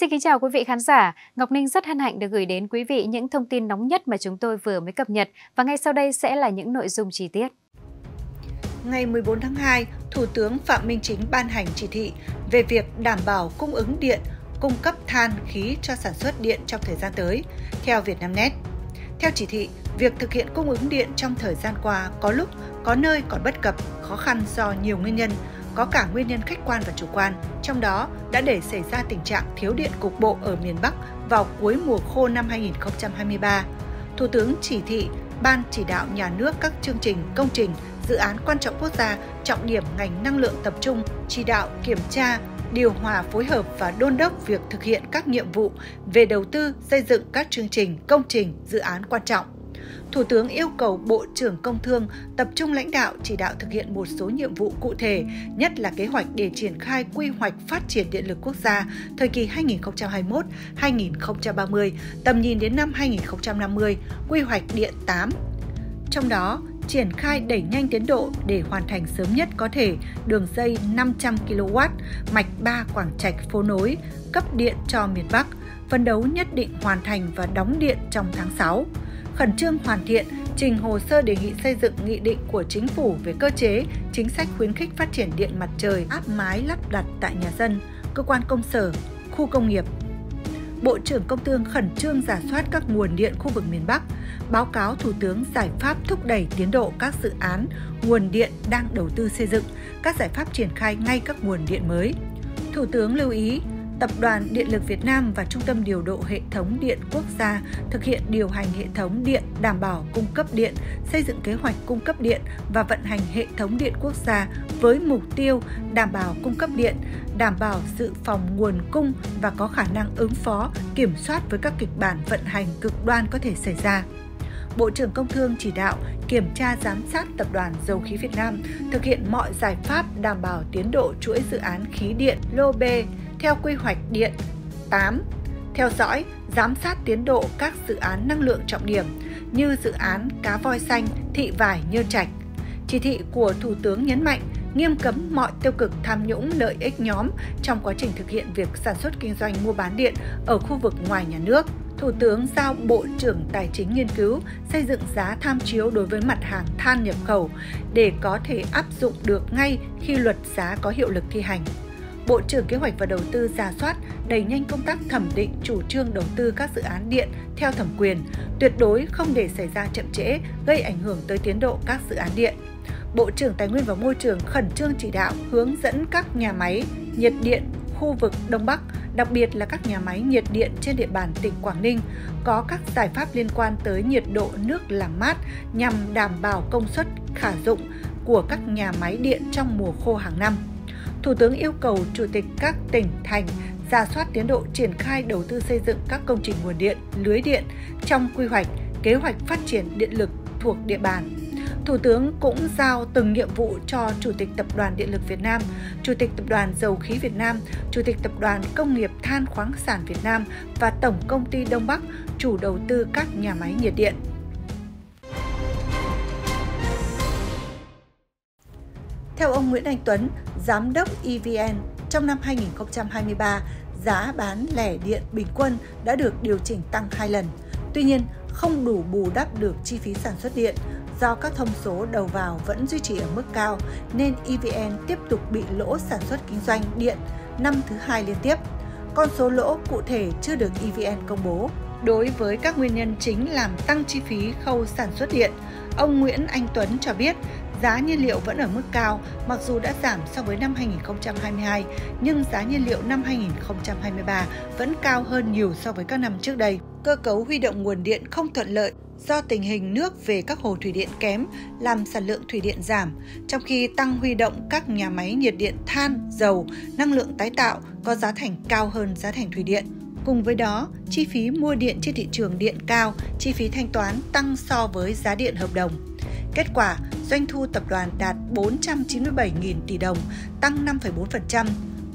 Xin kính chào quý vị khán giả. Ngọc Ninh rất hân hạnh được gửi đến quý vị những thông tin nóng nhất mà chúng tôi vừa mới cập nhật và ngay sau đây sẽ là những nội dung chi tiết. Ngày 14 tháng 2, Thủ tướng Phạm Minh Chính ban hành chỉ thị về việc đảm bảo cung ứng điện, cung cấp than khí cho sản xuất điện trong thời gian tới, theo Vietnamnet. Theo chỉ thị, việc thực hiện cung ứng điện trong thời gian qua có lúc, có nơi còn bất cập, khó khăn do nhiều nguyên nhân, có cả nguyên nhân khách quan và chủ quan, trong đó đã để xảy ra tình trạng thiếu điện cục bộ ở miền Bắc vào cuối mùa khô năm 2023. Thủ tướng chỉ thị Ban chỉ đạo nhà nước các chương trình, công trình, dự án quan trọng quốc gia, trọng điểm ngành năng lượng tập trung, chỉ đạo kiểm tra, điều hòa phối hợp và đôn đốc việc thực hiện các nhiệm vụ về đầu tư xây dựng các chương trình, công trình, dự án quan trọng. Thủ tướng yêu cầu Bộ trưởng Công Thương tập trung lãnh đạo chỉ đạo thực hiện một số nhiệm vụ cụ thể, nhất là kế hoạch để triển khai quy hoạch phát triển điện lực quốc gia thời kỳ 2021-2030, tầm nhìn đến năm 2050, quy hoạch điện 8. Trong đó, triển khai đẩy nhanh tiến độ để hoàn thành sớm nhất có thể đường dây 500 kW, mạch 3 Quảng Trạch phố nối, cấp điện cho miền Bắc, phấn đấu nhất định hoàn thành và đóng điện trong tháng 6 khẩn trương hoàn thiện, trình hồ sơ đề nghị xây dựng nghị định của chính phủ về cơ chế, chính sách khuyến khích phát triển điện mặt trời áp mái lắp đặt tại nhà dân, cơ quan công sở, khu công nghiệp. Bộ trưởng Công Thương khẩn trương giả soát các nguồn điện khu vực miền Bắc, báo cáo Thủ tướng giải pháp thúc đẩy tiến độ các dự án, nguồn điện đang đầu tư xây dựng, các giải pháp triển khai ngay các nguồn điện mới. Thủ tướng lưu ý Tập đoàn Điện lực Việt Nam và Trung tâm điều độ hệ thống điện quốc gia thực hiện điều hành hệ thống điện đảm bảo cung cấp điện, xây dựng kế hoạch cung cấp điện và vận hành hệ thống điện quốc gia với mục tiêu đảm bảo cung cấp điện, đảm bảo dự phòng nguồn cung và có khả năng ứng phó, kiểm soát với các kịch bản vận hành cực đoan có thể xảy ra. Bộ trưởng Công Thương chỉ đạo kiểm tra giám sát Tập đoàn Dầu khí Việt Nam thực hiện mọi giải pháp đảm bảo tiến độ chuỗi dự án khí điện lô B theo quy hoạch điện 8. Theo dõi, giám sát tiến độ các dự án năng lượng trọng điểm như dự án cá voi xanh, thị vải nhơn trạch. Chỉ thị của Thủ tướng nhấn mạnh nghiêm cấm mọi tiêu cực tham nhũng lợi ích nhóm trong quá trình thực hiện việc sản xuất kinh doanh mua bán điện ở khu vực ngoài nhà nước. Thủ tướng giao Bộ trưởng Tài chính nghiên cứu xây dựng giá tham chiếu đối với mặt hàng than nhập khẩu để có thể áp dụng được ngay khi luật giá có hiệu lực thi hành. Bộ trưởng Kế hoạch và Đầu tư giả soát, đẩy nhanh công tác thẩm định chủ trương đầu tư các dự án điện theo thẩm quyền, tuyệt đối không để xảy ra chậm trễ, gây ảnh hưởng tới tiến độ các dự án điện. Bộ trưởng Tài nguyên và Môi trường khẩn trương chỉ đạo hướng dẫn các nhà máy nhiệt điện khu vực Đông Bắc, đặc biệt là các nhà máy nhiệt điện trên địa bàn tỉnh Quảng Ninh, có các giải pháp liên quan tới nhiệt độ nước làm mát nhằm đảm bảo công suất khả dụng của các nhà máy điện trong mùa khô hàng năm. Thủ tướng yêu cầu Chủ tịch các tỉnh, thành ra soát tiến độ triển khai đầu tư xây dựng các công trình nguồn điện, lưới điện trong quy hoạch, kế hoạch phát triển điện lực thuộc địa bàn. Thủ tướng cũng giao từng nhiệm vụ cho Chủ tịch Tập đoàn Điện lực Việt Nam, Chủ tịch Tập đoàn Dầu khí Việt Nam, Chủ tịch Tập đoàn Công nghiệp Than khoáng sản Việt Nam và Tổng công ty Đông Bắc, chủ đầu tư các nhà máy nhiệt điện. Theo ông Nguyễn Anh Tuấn, Giám đốc EVN, trong năm 2023, giá bán lẻ điện bình quân đã được điều chỉnh tăng hai lần. Tuy nhiên, không đủ bù đắp được chi phí sản xuất điện do các thông số đầu vào vẫn duy trì ở mức cao nên EVN tiếp tục bị lỗ sản xuất kinh doanh điện năm thứ hai liên tiếp. Con số lỗ cụ thể chưa được EVN công bố. Đối với các nguyên nhân chính làm tăng chi phí khâu sản xuất điện, ông Nguyễn Anh Tuấn cho biết Giá nhiên liệu vẫn ở mức cao, mặc dù đã giảm so với năm 2022, nhưng giá nhiên liệu năm 2023 vẫn cao hơn nhiều so với các năm trước đây. Cơ cấu huy động nguồn điện không thuận lợi do tình hình nước về các hồ thủy điện kém làm sản lượng thủy điện giảm, trong khi tăng huy động các nhà máy nhiệt điện than, dầu, năng lượng tái tạo có giá thành cao hơn giá thành thủy điện. Cùng với đó, chi phí mua điện trên thị trường điện cao, chi phí thanh toán tăng so với giá điện hợp đồng. Kết quả, doanh thu tập đoàn đạt 497.000 tỷ đồng, tăng 5,4%.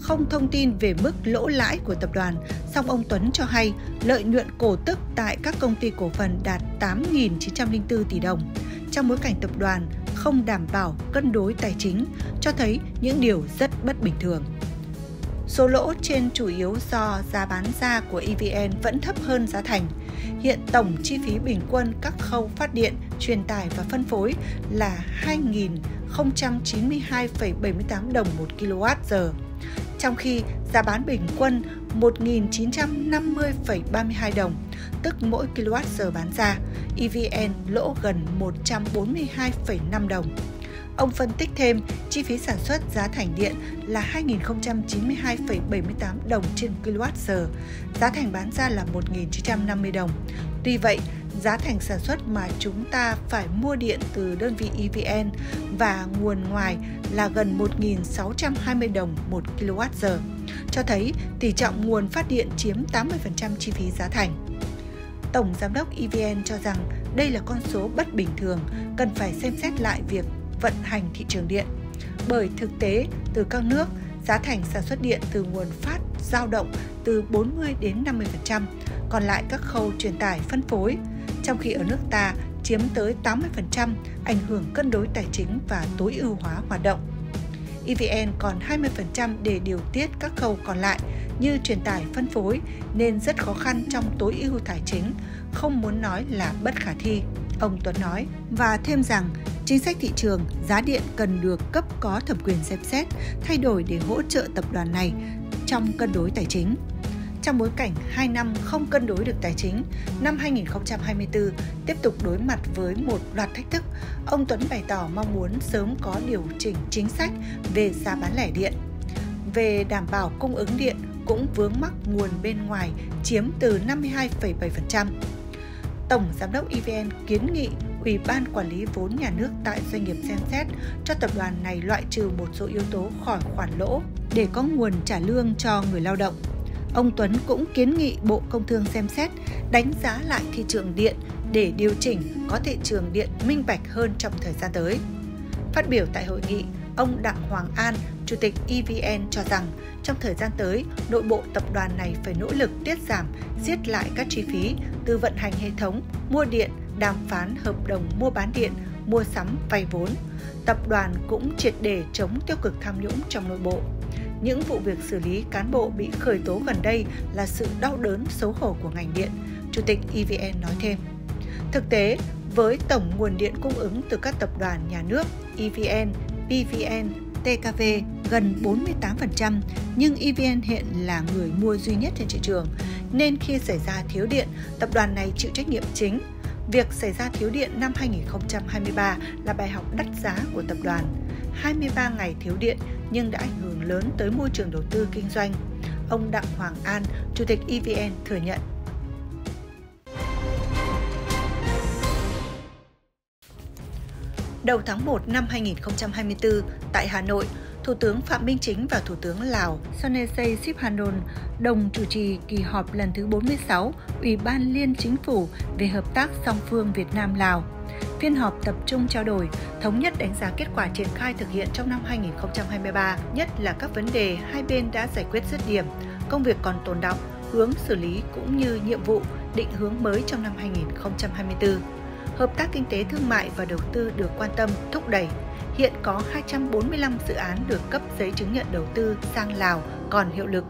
Không thông tin về mức lỗ lãi của tập đoàn, song ông Tuấn cho hay lợi nhuận cổ tức tại các công ty cổ phần đạt 8.904 tỷ đồng. Trong bối cảnh tập đoàn không đảm bảo cân đối tài chính, cho thấy những điều rất bất bình thường. Số lỗ trên chủ yếu do giá bán ra của EVN vẫn thấp hơn giá thành. Hiện tổng chi phí bình quân các khâu phát điện, truyền tải và phân phối là 2.092,78 đồng một kWh, trong khi giá bán bình quân 1.950,32 đồng, tức mỗi kWh bán ra, EVN lỗ gần 142,5 đồng. Ông phân tích thêm, chi phí sản xuất giá thành điện là 2.092,78 đồng trên kWh, giá thành bán ra là 1.950 đồng. Tuy vậy, giá thành sản xuất mà chúng ta phải mua điện từ đơn vị EVN và nguồn ngoài là gần 1.620 đồng một kWh, cho thấy tỷ trọng nguồn phát điện chiếm 80% chi phí giá thành. Tổng Giám đốc EVN cho rằng đây là con số bất bình thường, cần phải xem xét lại việc vận hành thị trường điện. Bởi thực tế, từ các nước, giá thành sản xuất điện từ nguồn phát dao động từ 40 đến 50%, còn lại các khâu truyền tải phân phối, trong khi ở nước ta chiếm tới 80%, ảnh hưởng cân đối tài chính và tối ưu hóa hoạt động. EVN còn 20% để điều tiết các khâu còn lại như truyền tải phân phối nên rất khó khăn trong tối ưu tài chính, không muốn nói là bất khả thi. Ông Tuấn nói và thêm rằng chính sách thị trường, giá điện cần được cấp có thẩm quyền xem xét, thay đổi để hỗ trợ tập đoàn này trong cân đối tài chính. Trong bối cảnh 2 năm không cân đối được tài chính, năm 2024 tiếp tục đối mặt với một loạt thách thức, ông Tuấn bày tỏ mong muốn sớm có điều chỉnh chính sách về giá bán lẻ điện. Về đảm bảo cung ứng điện cũng vướng mắc nguồn bên ngoài chiếm từ 52,7%. Tổng Giám đốc EVN kiến nghị Ủy ban Quản lý vốn nhà nước tại doanh nghiệp xem xét cho tập đoàn này loại trừ một số yếu tố khỏi khoản lỗ để có nguồn trả lương cho người lao động. Ông Tuấn cũng kiến nghị Bộ Công Thương xem xét đánh giá lại thị trường điện để điều chỉnh có thị trường điện minh bạch hơn trong thời gian tới. Phát biểu tại hội nghị, ông Đặng Hoàng An, Chủ tịch EVN cho rằng trong thời gian tới, nội bộ tập đoàn này phải nỗ lực tiết giảm, siết lại các chi phí từ vận hành hệ thống, mua điện, đàm phán hợp đồng mua bán điện, mua sắm, vay vốn. Tập đoàn cũng triệt để chống tiêu cực tham nhũng trong nội bộ. Những vụ việc xử lý cán bộ bị khởi tố gần đây là sự đau đớn xấu hổ của ngành điện, Chủ tịch EVN nói thêm. Thực tế, với tổng nguồn điện cung ứng từ các tập đoàn nhà nước EVN, PVN, TKV gần 48%, nhưng EVN hiện là người mua duy nhất trên thị trường, nên khi xảy ra thiếu điện, tập đoàn này chịu trách nhiệm chính. Việc xảy ra thiếu điện năm 2023 là bài học đắt giá của tập đoàn. 23 ngày thiếu điện nhưng đã ảnh hưởng lớn tới môi trường đầu tư kinh doanh. Ông Đặng Hoàng An, Chủ tịch EVN thừa nhận. Đầu tháng 1 năm 2024, tại Hà Nội, Thủ tướng Phạm Minh Chính và Thủ tướng Lào Sonesei Siphandon đồng chủ trì kỳ họp lần thứ 46 Ủy ban Liên Chính phủ về hợp tác song phương Việt Nam-Lào. Phiên họp tập trung trao đổi, thống nhất đánh giá kết quả triển khai thực hiện trong năm 2023, nhất là các vấn đề hai bên đã giải quyết dứt điểm, công việc còn tồn động, hướng xử lý cũng như nhiệm vụ, định hướng mới trong năm 2024. Hợp tác kinh tế thương mại và đầu tư được quan tâm, thúc đẩy. Hiện có 245 dự án được cấp giấy chứng nhận đầu tư sang Lào còn hiệu lực.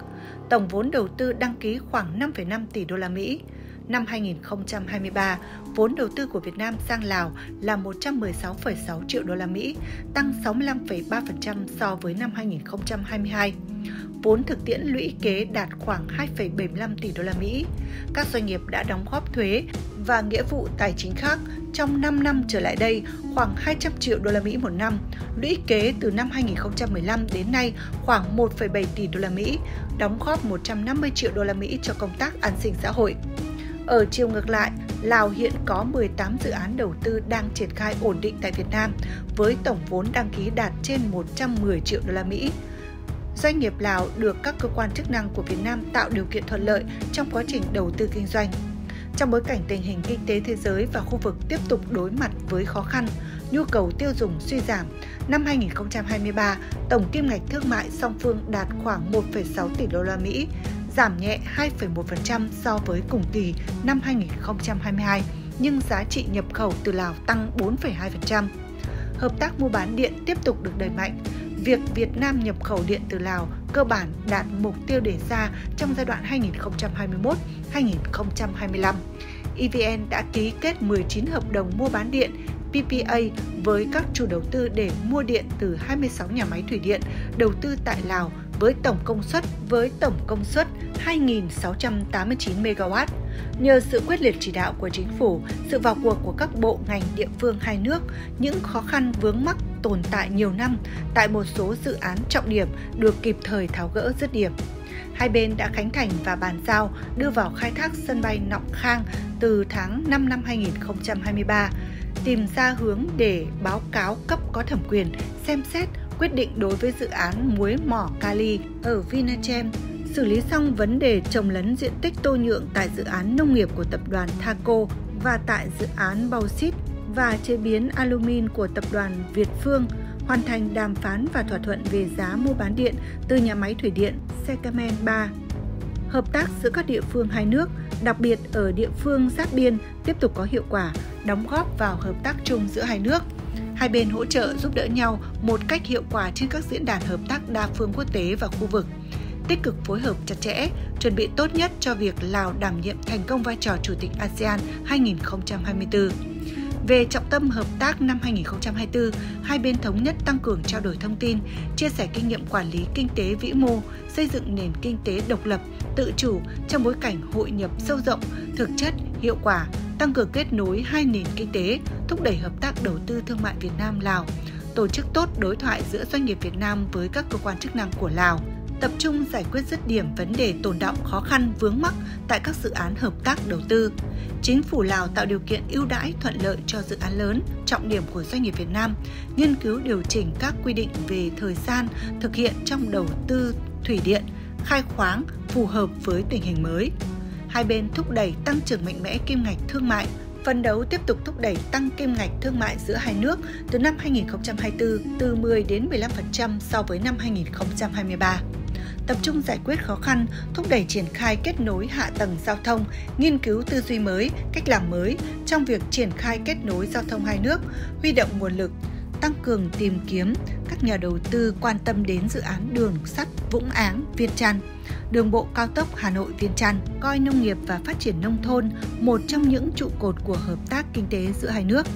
Tổng vốn đầu tư đăng ký khoảng 5,5 tỷ đô la Mỹ năm 2023, vốn đầu tư của Việt Nam sang Lào là 116,6 triệu đô la Mỹ, tăng 65,3% so với năm 2022. Vốn thực tiễn lũy kế đạt khoảng 2,75 tỷ đô la Mỹ. Các doanh nghiệp đã đóng góp thuế và nghĩa vụ tài chính khác trong 5 năm trở lại đây khoảng 200 triệu đô la Mỹ một năm, lũy kế từ năm 2015 đến nay khoảng 1,7 tỷ đô la Mỹ, đóng góp 150 triệu đô la Mỹ cho công tác an sinh xã hội. Ở chiều ngược lại, Lào hiện có 18 dự án đầu tư đang triển khai ổn định tại Việt Nam với tổng vốn đăng ký đạt trên 110 triệu đô la Mỹ. Doanh nghiệp Lào được các cơ quan chức năng của Việt Nam tạo điều kiện thuận lợi trong quá trình đầu tư kinh doanh. Trong bối cảnh tình hình kinh tế thế giới và khu vực tiếp tục đối mặt với khó khăn, nhu cầu tiêu dùng suy giảm, năm 2023, tổng kim ngạch thương mại song phương đạt khoảng 1,6 tỷ đô la Mỹ, giảm nhẹ 2,1% so với cùng kỳ năm 2022, nhưng giá trị nhập khẩu từ Lào tăng 4,2%. Hợp tác mua bán điện tiếp tục được đẩy mạnh. Việc Việt Nam nhập khẩu điện từ Lào cơ bản đạt mục tiêu đề ra trong giai đoạn 2021-2025. EVN đã ký kết 19 hợp đồng mua bán điện PPA với các chủ đầu tư để mua điện từ 26 nhà máy thủy điện đầu tư tại Lào với tổng công suất với tổng công suất 2.689 MW. Nhờ sự quyết liệt chỉ đạo của chính phủ, sự vào cuộc của các bộ ngành địa phương hai nước, những khó khăn vướng mắc tồn tại nhiều năm tại một số dự án trọng điểm được kịp thời tháo gỡ dứt điểm. Hai bên đã khánh thành và bàn giao đưa vào khai thác sân bay Nọng Khang từ tháng 5 năm 2023, tìm ra hướng để báo cáo cấp có thẩm quyền xem xét quyết định đối với dự án muối mỏ Kali ở Vinachem, xử lý xong vấn đề trồng lấn diện tích tô nhượng tại dự án nông nghiệp của tập đoàn Thaco và tại dự án bauxit và chế biến alumin của tập đoàn Việt Phương, hoàn thành đàm phán và thỏa thuận về giá mua bán điện từ nhà máy thủy điện Sekamen 3. Hợp tác giữa các địa phương hai nước, đặc biệt ở địa phương giáp biên, tiếp tục có hiệu quả, đóng góp vào hợp tác chung giữa hai nước. Hai bên hỗ trợ giúp đỡ nhau một cách hiệu quả trên các diễn đàn hợp tác đa phương quốc tế và khu vực tích cực phối hợp chặt chẽ, chuẩn bị tốt nhất cho việc Lào đảm nhiệm thành công vai trò Chủ tịch ASEAN 2024. Về trọng tâm hợp tác năm 2024, hai bên thống nhất tăng cường trao đổi thông tin, chia sẻ kinh nghiệm quản lý kinh tế vĩ mô, xây dựng nền kinh tế độc lập, tự chủ trong bối cảnh hội nhập sâu rộng, thực chất, hiệu quả, tăng cường kết nối hai nền kinh tế, thúc đẩy hợp tác đầu tư thương mại Việt Nam Lào, tổ chức tốt đối thoại giữa doanh nghiệp Việt Nam với các cơ quan chức năng của Lào, tập trung giải quyết dứt điểm vấn đề tồn động khó khăn vướng mắc tại các dự án hợp tác đầu tư. Chính phủ Lào tạo điều kiện ưu đãi thuận lợi cho dự án lớn, trọng điểm của doanh nghiệp Việt Nam, nghiên cứu điều chỉnh các quy định về thời gian thực hiện trong đầu tư thủy điện, khai khoáng phù hợp với tình hình mới. Hai bên thúc đẩy tăng trưởng mạnh mẽ kim ngạch thương mại, phấn đấu tiếp tục thúc đẩy tăng kim ngạch thương mại giữa hai nước từ năm 2024 từ 10 đến 15% so với năm 2023 tập trung giải quyết khó khăn, thúc đẩy triển khai kết nối hạ tầng giao thông, nghiên cứu tư duy mới, cách làm mới trong việc triển khai kết nối giao thông hai nước, huy động nguồn lực, tăng cường tìm kiếm các nhà đầu tư quan tâm đến dự án đường sắt Vũng Áng, Viên Chăn, đường bộ cao tốc Hà Nội Viên Chăn, coi nông nghiệp và phát triển nông thôn một trong những trụ cột của hợp tác kinh tế giữa hai nước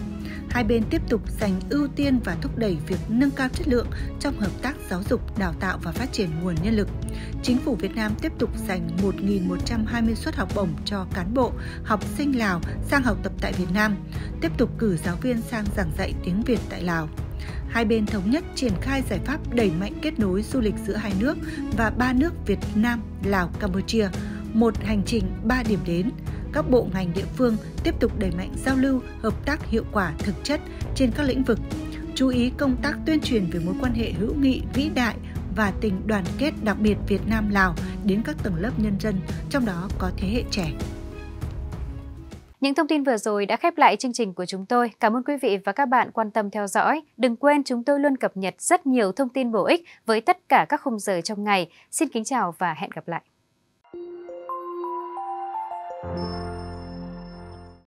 hai bên tiếp tục dành ưu tiên và thúc đẩy việc nâng cao chất lượng trong hợp tác giáo dục, đào tạo và phát triển nguồn nhân lực. Chính phủ Việt Nam tiếp tục dành 1.120 suất học bổng cho cán bộ, học sinh Lào sang học tập tại Việt Nam, tiếp tục cử giáo viên sang giảng dạy tiếng Việt tại Lào. Hai bên thống nhất triển khai giải pháp đẩy mạnh kết nối du lịch giữa hai nước và ba nước Việt Nam, Lào, Campuchia, một hành trình ba điểm đến, các bộ ngành địa phương tiếp tục đẩy mạnh giao lưu, hợp tác hiệu quả thực chất trên các lĩnh vực, chú ý công tác tuyên truyền về mối quan hệ hữu nghị vĩ đại và tình đoàn kết đặc biệt Việt Nam Lào đến các tầng lớp nhân dân, trong đó có thế hệ trẻ. Những thông tin vừa rồi đã khép lại chương trình của chúng tôi. Cảm ơn quý vị và các bạn quan tâm theo dõi. Đừng quên chúng tôi luôn cập nhật rất nhiều thông tin bổ ích với tất cả các khung giờ trong ngày. Xin kính chào và hẹn gặp lại. Thank you.